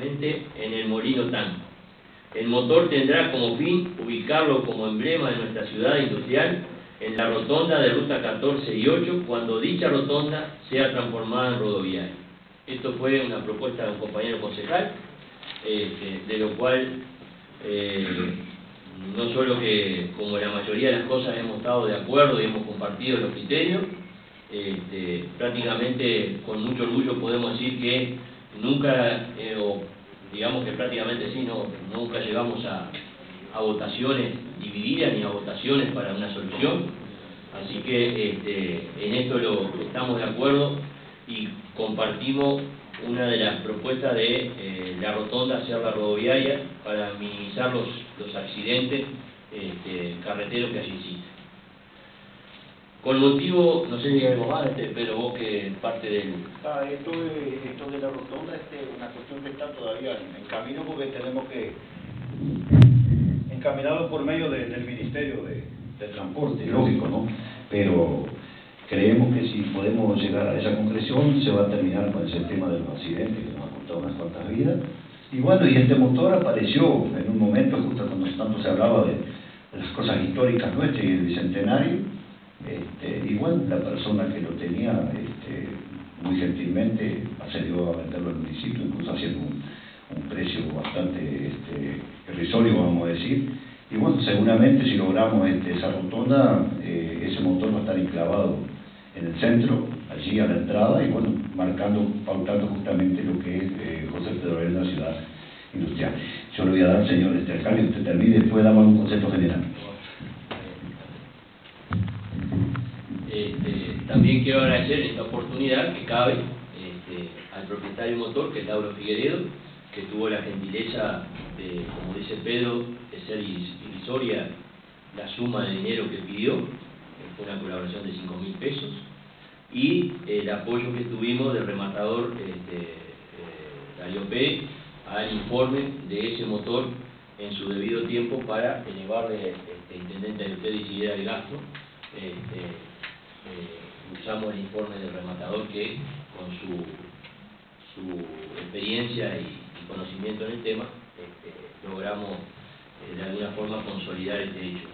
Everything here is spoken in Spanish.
exactamente en el Molino Tango. El motor tendrá como fin ubicarlo como emblema de nuestra ciudad industrial en la rotonda de ruta 14 y 8 cuando dicha rotonda sea transformada en rodoviaria. Esto fue una propuesta de un compañero concejal, este, de lo cual eh, no solo que como la mayoría de las cosas hemos estado de acuerdo y hemos compartido los criterios, este, prácticamente con mucho orgullo podemos decir que nunca, eh, o digamos que prácticamente sí, no, nunca llegamos a, votaciones divididas ni a votaciones para una solución. Así que este, en esto lo, estamos de acuerdo y compartimos una de las propuestas de eh, la rotonda hacia la rodoviaria para minimizar los, los accidentes este, carreteros que allí existen. Con motivo, no sé si hay algo este, pero vos que parte del... Ah, esto, de, de la rotonda es este, una cuestión que está todavía en, camino porque tenemos que encaminarlo por medio del Ministerio de, Transporte, lógico, ¿no? Pero creemos que si podemos llegar a esa concreción se va a terminar con ese tema de los accidentes que nos ha costado unas cuantas vidas. Y bueno, y este motor apareció en un momento justo cuando tanto se hablaba de, de las cosas históricas nuestras y el bicentenario, este, y bueno, la persona que lo tenía este, muy gentilmente accedió a venderlo al municipio, incluso haciendo un, precio bastante este, irrisorio, vamos a decir. Y bueno, seguramente si logramos este, esa rotonda, eh, ese motor va a estar enclavado en el centro, allí a la entrada, y bueno, marcando, pautando justamente lo que es eh, José Pedro en la ciudad industrial. Yo le voy a dar, señor este alcalde, usted termine, después damos un concepto general. También quiero agradecer esta oportunidad que cabe este, al propietario motor, que es Lauro Figueredo, que tuvo la gentileza de, como dice Pedro, de ser irrisoria la suma de dinero que pidió, que fue una colaboración de 5 mil pesos, y el apoyo que tuvimos del rematador este, eh, al informe de ese motor en su debido tiempo para elevarle, este, intendente de usted decidiera el gasto. Este, eh, usamos el informe del rematador que con su experiencia y, en el tema este, logramos eh, de alguna forma consolidar este hecho.